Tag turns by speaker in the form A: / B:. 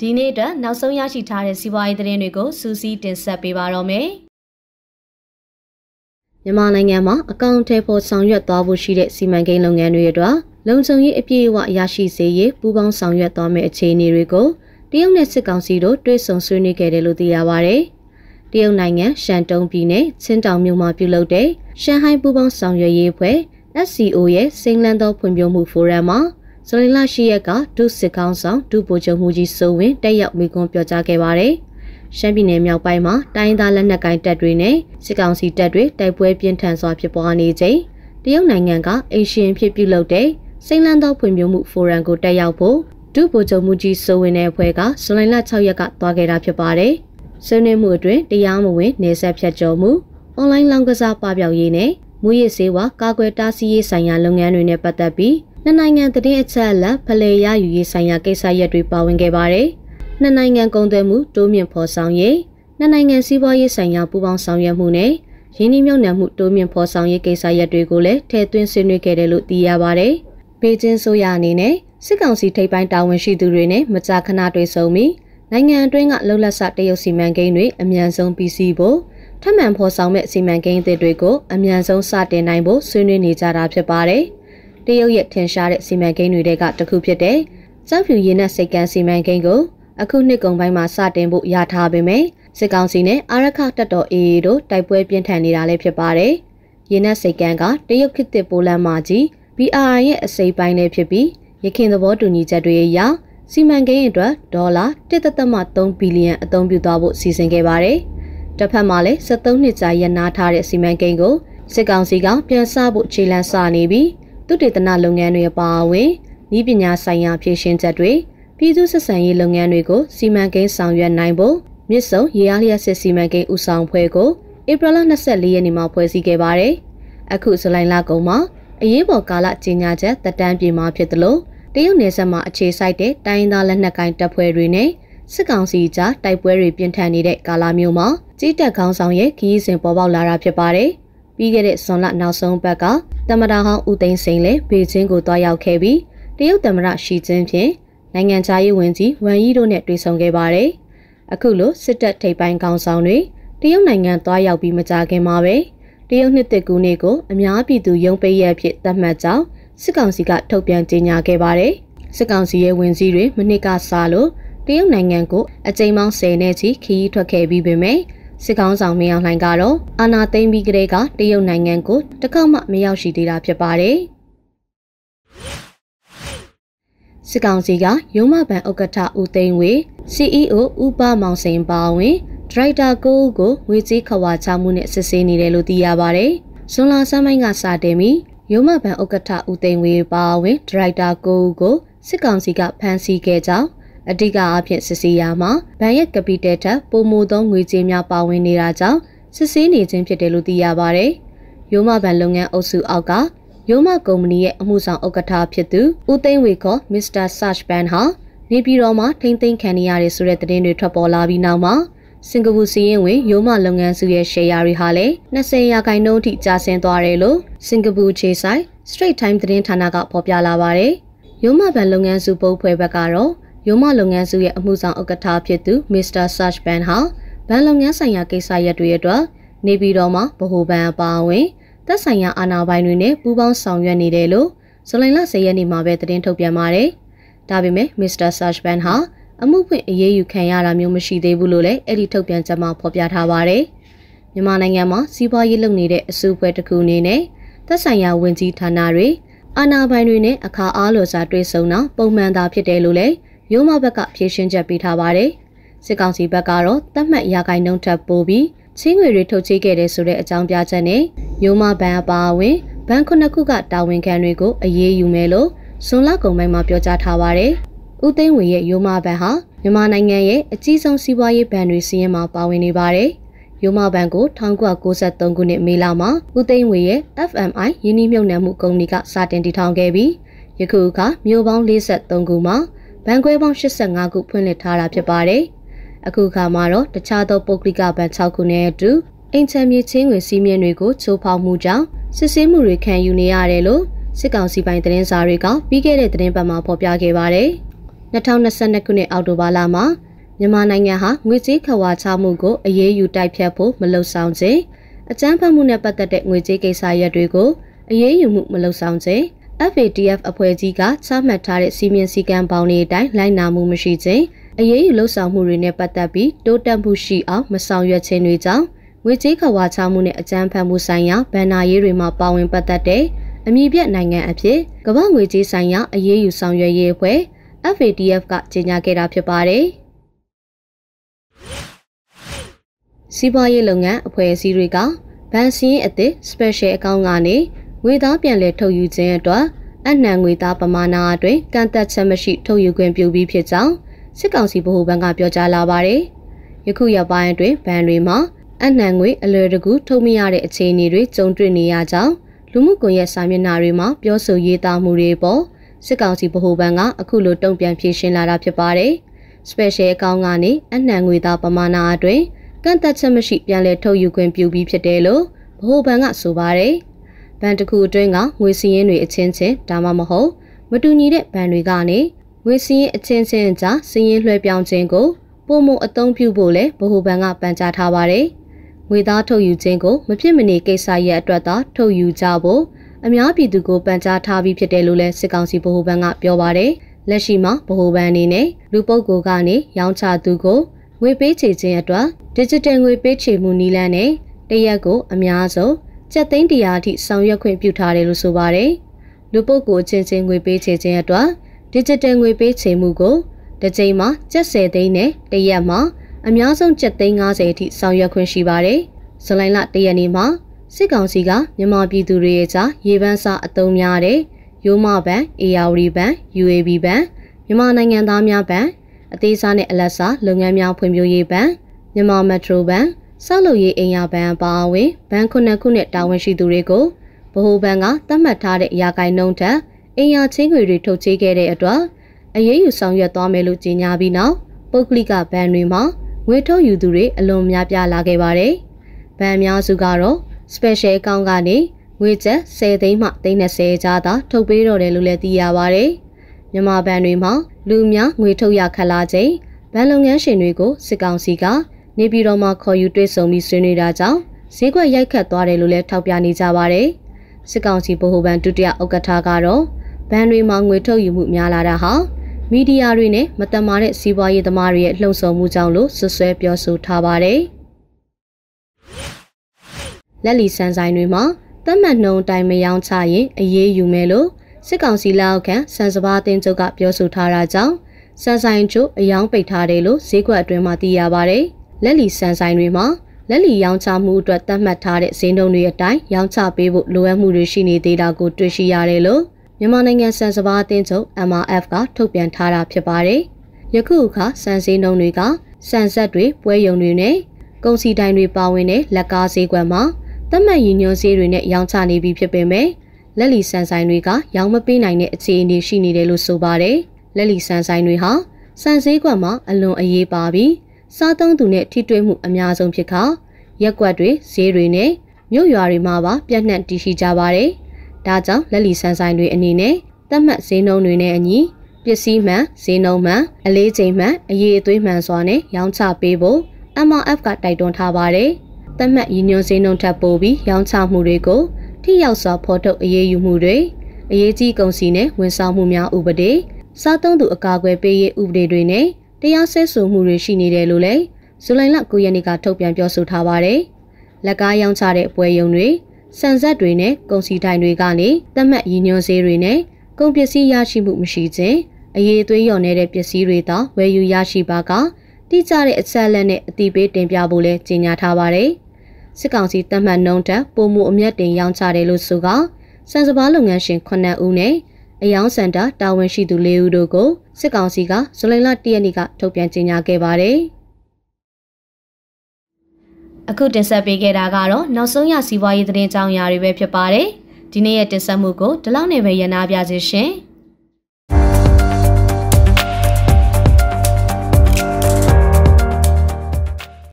A: ဒီနေ့အတွက်နောက်ဆုံးရရှိထားတဲ့စီးပွားရေးသတင်းတွေကိုစူးစီးတင်ဆက်ပေးပါတော့မယ်။မြန်မာနိုင်ငံမှာအကောင့်ထဲပေါ်ဆောင်ရွက်သွားဖို့ရှိတဲ့စီမံကိန်းလုပ်ငန်းတွေအတွက်လုံခြုံရေးအပြည့်အဝရရှိစေရေးပူးပေါင်းဆောင်ရွက်သွားမယ့်အခြေအနေတွေကိုတရုတ်နဲ့စစ်ကောင်စီတို့တွဲဆုံဆွေးနွေးခဲ့တယ်လို့သိရပါဗျ။တရုတ်နိုင်ငံရှန်တုံပြည်နယ်ချင်းတောင်မြို့မှာပြုလုပ်တဲ့ရှန်ဟိုင်းပူးပေါင်းဆောင်ရွက်ရေးအဖွဲ့ SCO ရဲ့စိန်လန်းသောဖွံ့ဖြိုးမှုဖိုရမ်မှာ ဇူလိုင်လ10ရက်ကဒုစစ်ကောင်းဆောင်ဒုဗိုလ်ချုပ်မှုကြီးစိုးဝင်းတက်ရောက်မိကွန်းပြောကြားခဲ့ပါတယ်။ရှမ်းပြည်နယ်မြောက်ပိုင်းမှာတိုင်းသားလက်နက်ကိုင်တပ်တွေနဲ့စစ်ကောင်စီတပ်တွေတိုက်ပွဲပြင်းထန်စွာဖြစ်ပွားနေချိန်တရုတ်နိုင်ငံကအိရှင်ဖြစ်ပြုလုပ်တဲ့စိန်လန်းသောဖွံ့ဖြိုးမှုဖိုရမ်ကိုတက်ရောက်ဖို့ဒုဗိုလ်ချုပ်မှုကြီးစိုးဝင်းတဲ့အဖွဲ့ကဇူလိုင်လ6ရက်ကသွားခဲ့တာဖြစ်ပါတယ်။ဆွေးနွေးမှုအတွင်းတရားမဝင်နေဆက်ဖြတ်ကျော်မှုအွန်လိုင်းလောင်းကစားပပျောက်ရေးနဲ့မူရစ်စေဝါကာကွယ်တားဆီးရေးဆိုင်ရာလုပ်ငန်းတွေနဲ့ပတ်သက်ပြီး နှစ်နိုင်ငံတည်င်းအချက်အလက်ဖလှယ်ရယူရေးဆိုင်ရာကိစ္စရပ်တွေပါဝင်ခဲ့ပါတယ်။နှစ်နိုင်ငံကုန်သွယ်မှုတိုးမြင့်ဖော်ဆောင်ရေးနှစ်နိုင်ငံစီးပွားရေးဆိုင်ရာပူးပေါင်းဆောင်ရွက်မှုနဲ့ရင်းနှီးမြှုပ်နှံမှုတိုးမြင့်ဖော်ဆောင်ရေးကိစ္စရပ်တွေကိုလည်းထည့်သွင်းဆွေးနွေးခဲ့တယ်လို့သိရပါတယ်။ဘေကျင်းဆိုရအနေနဲ့စစ်ကောင်စီထိပ်ပိုင်းတာဝန်ရှိသူတွေနဲ့မကြာခဏတွေ့ဆုံပြီးနိုင်ငံအတွင်းကလှုပ်လက်ဆတရုတ်စီမံကိန်းတွေအမြန်ဆုံးပြီးစီးဖို့ထပ်မံဖော်ဆောင်မဲ့စီမံကိန်းအသစ်တွေကိုအမြန်ဆုံးစတင်နိုင်ဖို့ဆွေးနွေးနေကြတာဖြစ်ပါတယ်။ တရုတ်ရဲ့ထင်ရှားတဲ့စီမံကိန်းတွေကတစ်ခုဖြစ်တဲ့စောက်ဖြူရင်းနဲ့စိတ်ကန်းစီမံကိန်းကိုအခုနှစ်ကုန်ပိုင်းမှာစတင်ဖို့ရထားပေမဲ့စစ်ကောင်စီနဲ့အာရခတပ်တော် AA တို့တိုက်ပွဲပြင်းထန်နေတာလည်းဖြစ်ပါတယ်။ရင်းနဲ့စိတ်ကန်းကတရုတ်ခေတ်သစ်ပိုလန်မာကြီး BRI ရဲ့အစိပ်ပိုင်းလည်းဖြစ်ပြီးရခင်သဘောတူညီချက်တွေအရစီမံကိန်းအတွက်ဒေါ်လာ1.3ဘီလီယံအသုံးပြုသွားဖို့စီစဉ်ခဲ့ပါတယ်။တစ်ဖက်မှာလည်း73နှစ်ကြာရနာထားတဲ့စီမံကိန်းကိုစစ်ကောင်စီကပြန်ဆဖို့ခြေလှမ်းစနေပြီး သုတေသနလုပ်ငန်းတွေအပါအဝင်ဤပညာဆိုင်ရာဖြည့်ရှင်ချက်တွေပြည်သူဆက်ဆံရေးလုပ်ငန်းတွေကိုစီမံကိန်းဆောင်ရွက်နိုင်ဖို့မြစ်ဆုံရေအားလျက်စစ်စီမံကိန်းဦးဆောင်ဖွဲ့ကိုဧပြီလ24ရက်နေ့မှာဖွဲ့စည်းခဲ့ပါတယ်။အခုဇူလိုင်လကုန်မှာအရေးပေါ်ကာလကြီးညာချက်တက်တန်းပြေမှာဖြစ်တယ်လို့တရုတ်နယ်စပ်မှာအခြေစိုက်တဲ့တိုင်းသားလက်နက်ကိုင်တပ်ဖွဲ့တွေနဲ့စစ်ကောင်စီကြားတိုက်ပွဲတွေပြင်းထန်နေတဲ့ကာလမျိုးမှာကြီးတက်ခေါင်းဆောင်ရဲ့ခီးစဉ်ပေါ်ပေါက်လာတာဖြစ်ပါတယ်။ ပြီးခဲ့တဲ့ဇွန်လနောက်ဆုံးပတ်ကတမတာဟောင်းဦးသိန်းစိန်လည်းဘေကျင်းကိုတွားရောက်ခဲ့ပြီးတရုတ်သမ္မတရှီကျင်းဖြင့်နိုင်ငံခြားရေးဝန်ကြီးဝမ်ယီတို့နဲ့တွေ့ဆုံခဲ့ပါတယ်။အခုလိုစစ်တပ်ထိပ်ပိုင်းကောင်ဆောင်တွေတရုတ်နိုင်ငံတွားရောက်ပြီးမကြခင်မှာပဲတရုတ်နှစ်သက်ကူနေကိုအများပြည်သူယုံပေးရဖြစ်သတ်မှတ်ကြောင်းစစ်ကောင်စီကထုတ်ပြန်ကြေညာခဲ့ပါတယ်။စစ်ကောင်စီရဲ့ဝန်ကြီးတွေမနစ်ကစားလို့တရုတ်နိုင်ငံကိုအကြိမ်ပေါင်း10နဲ့ချီခရီးထွက်ခဲ့ပြီးပေမဲ့ စစ်ကောင်းဆောင်မင်းအောင်လှိုင်ကတော့အာဏာသိမ်းပြီးကတည်းကတရုတ်နိုင်ငံကိုတကောက်မှမရောက်ရှိသေးတာဖြစ်ပါတယ်။စစ်ကောင်စီကရုံးမပန်ဥက္ကဋ္ဌဦးသိန်းဝေ CEO ဥပမောင်စိန်ပါဝင်ဒရိုက်တာကိုကိုငွေကြေးခဝါချမှုနဲ့စစ်ဆေးနေတယ်လို့သိရပါတယ်။ဇွန်လဆန်းပိုင်းကစတင်ပြီးရုံးမပန်ဥက္ကဋ္ဌဦးသိန်းဝေပါဝင်ဒရိုက်တာကိုကိုစစ်ကောင်စီကဖမ်းဆီးခဲ့ကြောင်း အဓိကအဖြစ်စစ်ဆေးရာမှာဘဏ်ရဲ့ကပီတယ်ထက်ပိုမိုသောငွေကြေးများပါဝင်နေတာကြောင့်စစ်ဆေးနေခြင်းဖြစ်တယ်လို့သိရပါဗျ။ရိုးမဘဏ်လုပ်ငန်းအုပ်စုအောက်ကရိုးမကုမ္ပဏီရဲ့အမှုဆောင်ဥက္ကဋ္ဌဖြစ်သူဦးသိန်းဝေခေါ်မစ္စတာဆာ့ချ်ဘန်ဟာနေပြည်တော်မှာထိမ့်သိမ်းခံနေရတဲ့ဆိုတဲ့သတင်းတွေထွက်ပေါ်လာပြီးနောက်မှာစင်ကာပူစီးရင်ဝင်ရိုးမလုပ်ငန်းစုရဲ့ရှယ်ယာတွေဟာလည်း20ရာခိုင်နှုန်းထိကျဆင်းသွားတယ်လို့စင်ကာပူခြေဆိုင် Straight Time သတင်းဌာနကဖော်ပြလာပါတယ်။ရိုးမဘဏ်လုပ်ငန်းစုပုတ်ဖွဲ့ဘက်ကတော့ ရုံးမလုပ်ငန်းစုရဲ့အမှုဆောင်ဥက္ကဋ္ဌဖြစ်သူမစ္စတာဆာ့ချ်ဘန်ဟာဘဏ်လုပ်ငန်းဆိုင်ရာကိစ္စရပ်တွေအတွက်နေပြည်တော်မှာဗဟိုဘဏ်အပါအဝင်သက်ဆိုင်ရာအာဏာပိုင်တွေနဲ့ပူးပေါင်းဆောင်ရွက်နေတယ်လို့ဇူလိုင်လ10ရက်နေ့မှာပဲသတင်းထုတ်ပြန်ပါတယ်။ဒါပေမဲ့မစ္စတာဆာ့ချ်ဘန်ဟာအမှုဖွင့်အရေးယူခံရတာမျိုးမရှိသေးဘူးလို့လည်းအဲ့ဒီထုတ်ပြန်ချက်မှာဖော်ပြထားပါတယ်။မြန်မာနိုင်ငံမှာစီးပွားရေးလုပ်နေတဲ့အစုအဖွဲ့တစ်ခုအနေနဲ့သက်ဆိုင်ရာဝန်ကြီးဌာနတွေအာဏာပိုင်တွေနဲ့အခါအားလိုစာတွေ့ဆုံတာပုံမှန်သာဖြစ်တယ်လို့လည်း ရုံးမဘက်ကဖြေရှင်းချက်ပေးထားပါတယ်။စစ်ကောင်စီဘက်ကတော့တတ်မှတ်ရာဂိုင်နှုန်းထပ်ပိုးပြီးချင်းငွေတွေထုတ်ချေခဲ့တဲ့ဆိုတဲ့အကြောင်းပြချက်နဲ့ရုံးမဘဏ်အပါအဝင်ဘဏ်ခုနှစ်ခုကတာဝန်ခံတွေကိုအရေးယူမယ်လို့ဇွန်လကုန်ပိုင်းမှာပြောကြားထားပါတယ်။ဦးသိန်းဝေရဲ့ရုံးမဘဏ်ဟာမြန်မာနိုင်ငံရဲ့အကြီးဆုံးစီးပွားရေးဘဏ်တွေစီးရင်မှာပါဝင်နေပါတယ်။ရုံးမဘဏ်ကို1993ခုနှစ်မေလမှာဦးသိန်းဝေရဲ့ FMI ယင်းနှိမ့်မြုပ်နှံမှုကုမ္ပဏီကစတင်တည်ထောင်ခဲ့ပြီးယခုအခါမြို့ပေါင်း53ခုမှာ ဘဏ်ခွဲပေါင်း85ခုဖွင့်လှစ်ထားတာဖြစ်ပါတယ်။အခုခါမှာတော့တခြားသောပုဂ္ဂလိကဘဏ်6ခုနဲ့အတူအိမ်ချမ်းမြေချင်းငွေစီးမြင့်တွေကိုချိုးဖောက်မှုကြောင့်စစ်ဆေးမှုတွေခံယူနေရတယ်လို့စစ်ကောင်စီပိုင်းသတင်းစာတွေကပြီးခဲ့တဲ့သတင်းပတ်မှာဖော်ပြခဲ့ပါတယ်။2022ခုနှစ်အောက်တိုဘာလမှာမြန်မာနိုင်ငံဟာငွေကြေးခဝါချမှုကိုအရေးယူတိုက်ဖြတ်ဖို့မလှုံ့ဆော်ခြင်းအကြမ်းဖက်မှုနဲ့ပတ်သက်တဲ့ငွေကြေးကိစ္စရပ်တွေကိုအရေးယူမှုမလှုံ့ဆော်ခြင်း FATF အဖွဲ့ကြီးကချမှတ်ထားတဲ့စီမင်းစည်းကမ်းပေါင်းတွေအတိုင်းလိုက်နာမှုမရှိခြင်းအရေးယူလှုံ့ဆော်မှုတွေနဲ့ပတ်သက်ပြီးတိုးတက်မှုရှိအောင်မဆောင်ရွက်ခြင်းတွေကြောင့်ငွေကြေးခဝါချမှုနဲ့အကြမ်းဖက်မှုဆိုင်ရာဗန်နာရေးတွေမှာပါဝင်ပတ်သက်တဲ့အမည်ပြနိုင်ငံအဖြစ်ကမ္ဘာငွေကြေးဆိုင်ရာအရေးယူဆောင်ရွက်ရေးအဖွဲ့ FATF ကကြေညာခဲ့တာဖြစ်ပါတယ်။စီးပွားရေးလုပ်ငန်းအဖွဲ့အစည်းတွေကဘဏ်စည်းအသစ် special account ကနေ ငွေသားပြန်လည်ထုတ်ယူခြင်းအတွက်အနှံငွေသားပမာဏအတွင်းကန့်သက်ချက်မရှိထုတ်ယူခွင့်ပြုပြီးဖြစ်ကြောင်းစစ်ကောင်စီဗဟိုဘဏ်ကပြောကြားလာပါတယ်။ယခုရက်ပိုင်းအတွင်းဘဏ်တွေမှာအနှံငွေအလွယ်တကူထုတ်မရတဲ့အခြေအနေတွေကြုံတွေ့နေရကြောင်းလူမှုကွန်ရက်စာမျက်နှာတွေမှာပြောဆိုရေးသားမှုတွေပေါ်စစ်ကောင်စီဗဟိုဘဏ်ကအခုလိုတုံ့ပြန်ဖြေရှင်းလာတာဖြစ်ပါတယ်။ special account ကနေအနှံငွေသားပမာဏအတွင်းကန့်သက်ချက်မရှိပြန်လည်ထုတ်ယူခွင့်ပြုပြီးဖြစ်တယ်လို့ဗဟိုဘဏ်ကဆိုပါတယ်။ ဘဏ်တစ်ခုအတွင်းကငွေစည်းရင်းတွေအချင်းချင်းဒါမှမဟုတ်မတူညီတဲ့ဘဏ်တွေကနေငွေစည်းရင်းအချင်းချင်းကြားစည်းရင်းလွှဲပြောင်းခြင်းကိုပုံမအသုံးပြုဖို့လည်းဗဟိုဘဏ်ကပန်ကြားထားပါတယ်။ငွေသားထုတ်ယူခြင်းကိုမဖြစ်မနေကိစ္စရဲ့အတွက်သာထုတ်ယူကြဖို့အများပြည်သူကိုပန်ကြားထားပြီးဖြစ်တယ်လို့လည်းစစ်ကောင်စီဗဟိုဘဏ်ကပြောပါတယ်။လက်ရှိမှာဗဟိုဘဏ်အနေနဲ့လူပုဂ္ဂိုလ်ကနေရောင်းချသူကိုငွေပေးချေခြင်းအတွက် digital ငွေပေးချေမှုနည်းလမ်းနဲ့တရက်ကိုအများဆုံး ကျပ်သိန်းတရာအထိဆောင်ရွက်ခွင့်ပြုထားတယ်လို့ဆိုပါတယ်။လူပုဂ္ဂိုလ်ချင်းချင်းငွေပေးချေခြင်းအတွက် digital ငွေပေးချေမှုကိုတစ်ချိန်မှာကျပ်10သိန်းနဲ့တရက်မှာအများဆုံးကျပ်သိန်း90အထိဆောင်ရွက်ခွင့်ရှိပါတယ်။ဇူလိုင်လ1ရက်နေ့မှာစစ်ကောင်စီကမြန်မာပြည်သူတွေရဲ့ကြားရေပန်းစာအသုံးများတဲ့ရိုးမဘဏ်၊အေယာဝတီဘဏ်၊ UAB ဘဏ်မြန်မာနိုင်ငံသားများဘဏ်အသေးစားနဲ့အလက်စားလုပ်ငန်းများဖွံ့ဖြိုးရေးဘဏ်မြန်မာမက်ထရိုဘဏ် ဆောက်လုပ်ရေးအိမ်ယာဘဏ်အပါအဝင်ဘဏ်ခုနှစ်ခုနဲ့တာဝန်ရှိသူတွေကိုဗဟိုဘဏ်ကသတ်မှတ်ထားတဲ့ရာဂိုင်နှုန်းထက်အိမ်ယာချင်းငွေတွေထုတ်ချေခဲ့တဲ့အတွက်အရေးယူဆောင်ရွက်သွားမယ်လို့ကြေညာပြီးနောက်ပုဂ္ဂလိကဘဏ်တွေမှာငွေထုတ်ယူသူတွေအလွန်များပြားလာခဲ့ပါတယ်။ဘဏ်များစုကတော့ special account ကနေငွေကျပ်10သိန်းမှ30ကျားသာထုတ်ပေးတော့တယ်လို့လည်းသိရပါတယ်။မြန်မာဘဏ်တွေမှာလူများငွေထုတ်ရခက်လာချိန်ဘဏ်လုပ်ငန်းရှင်တွေကိုစစ်ကောင်စီက နေပြည်တော်မှာခေါ်ယူတွေ့ဆုံပြီးဆွေးနွေးတာကြောင့်ဈေးကွက်ရိုက်ခတ်သွားတယ်လို့လည်းထောက်ပြနေကြပါတယ်။စစ်ကောင်စီဗဟိုဘဏ်ဒုတိယဥက္ကဋ္ဌကတော့ဘဏ်တွေမှာငွေထုတ်ယူမှုများလာတာဟာမီဒီယာတွေနဲ့မတမာတဲ့စီးပွားရေးသမားတွေရဲ့လှုံ့ဆော်မှုကြောင့်လို့ဆွဆွဲပြောဆိုထားပါတယ်။လက်လီစံဆိုင်တွေမှာသတ်မှတ်နှုံတိုင်မယောင်းချရင်အရေးယူမယ်လို့စစ်ကောင်စီလက်အောက်ခံစံစဘာအသင်းချုပ်ကပြောဆိုထားတာကြောင့်စံဆိုင်ချုပ်အယောင်ပိတ်ထားတယ်လို့ဈေးကွက်အတွင်းမှာသိရပါတယ်။ လက်လီစံဆိုင်တွေမှာလက်လီရောင်းချမှုအတွက်သတ်မှတ်ထားတဲ့ဈေးနှုန်းတွေအတိုင်းရောင်းချပေးဖို့လိုအပ်မှုတွေရှိနေသေးတာကိုတွေ့ရှိရတယ်လို့မြန်မာနိုင်ငံစံစဘာအသင်းချုပ် MRF ကထုတ်ပြန်ထားတာဖြစ်ပါတယ်။ယခုအခါစံစည်းနှုန်းတွေကစံဆက်တွေပွဲရုံတွေနဲ့ကုန်စည်တိုင်းတွေပါဝင်တဲ့လက်ကားဈေးကွက်မှာသတ်မှတ်ရည်ညွှန်းဈေးတွေနဲ့ရောင်းချနေပြီးဖြစ်ပေမဲ့လက်လီစံဆိုင်တွေကရောင်းမပေးနိုင်တဲ့အခြေအနေရှိနေတယ်လို့ဆိုပါတယ်။လက်လီစံဆိုင်တွေဟာစံဈေးကွက်မှာအလွန်အရေးပါပြီး စားသုံးသူနဲ့ထိတွေ့မှုအများဆုံးဖြစ်ခါရက်ကွက်တွေဈေးတွေနဲ့မြို့ရွာတွေမှာပါပြန့်နှံ့တည်ရှိကြပါတယ်။ဒါကြောင့်လက်လီဆန်းဆိုင်တွေအနေနဲ့သတ်မှတ်ဈေးနှုန်းတွေနဲ့အညီပစ္စည်းမှန်ဈေးနှုန်းမှန်အလေးချိန်မှန်အရေးအသွေးမှန်စွာနဲ့ရောင်းချပေးဖို့ MRF ကတိုက်တွန်းထားပါတယ်။သတ်မှတ်ရည်ညွှန်းဈေးနှုန်းထပ်ပိုပြီးရောင်းချမှုတွေကိုထိရောက်စွာဖော်ထုတ်အရေးယူမှုတွေအရေးကြီးကုန်စည်နဲ့ဝန်ဆောင်မှုများဥပဒေစားသုံးသူအကာအကွယ်ပေးရေးဥပဒေတွေနဲ့ တရားစွဲဆိုမှုတွေရှိနေတယ်လို့လည်းဇူလိုင်လ9ရက်နေ့ကထုတ်ပြန်ပြောဆိုထားပါတယ်။လက်ကားရောင်းချတဲ့ပွဲရုံတွေစံဆက်တွေနဲ့ကုန်စည်တိုင်းတွေကနေသတ်မှတ်ရည်ညွှန်းဈေးတွေနဲ့ကုန်ပစ္စည်းရရှိမှုမရှိခြင်းအရေးအသွေးလျော်နေတဲ့ပစ္စည်းတွေသာဝယ်ယူရရှိပါကတိကျတဲ့အချက်လက်နဲ့အတိပေးတင်ပြဖို့လဲကြေညာထားပါတယ်။စစ်ကောင်စီတတ်မှတ်နှုံတက်ပုံမှုအမျက်တင်ရောင်းချတယ်လို့ဆိုကစံစဘာလုပ်ငန်းရှင်9ဦးနဲ့ အယောင်စင်တာတာဝန်ရှိသူ၄ဦးတို့ကိုစစ်ကောင်စီကဇူလိုင်လ၁ရက်နေ့ကထုတ်ပြန်ကြေညာခဲ့ပါတယ်။အခုတင်ဆက်ပေးခဲ့တာကတော့နောက်ဆုံးရစီးပွားရေးသတင်းကြောင်းရာတွေပဲဖြစ်ပါတယ်။ဒီနေ့ရဲ့တင်ဆက်မှုကိုဒီလောက်နဲ့ပဲရနာပြစေရှင်။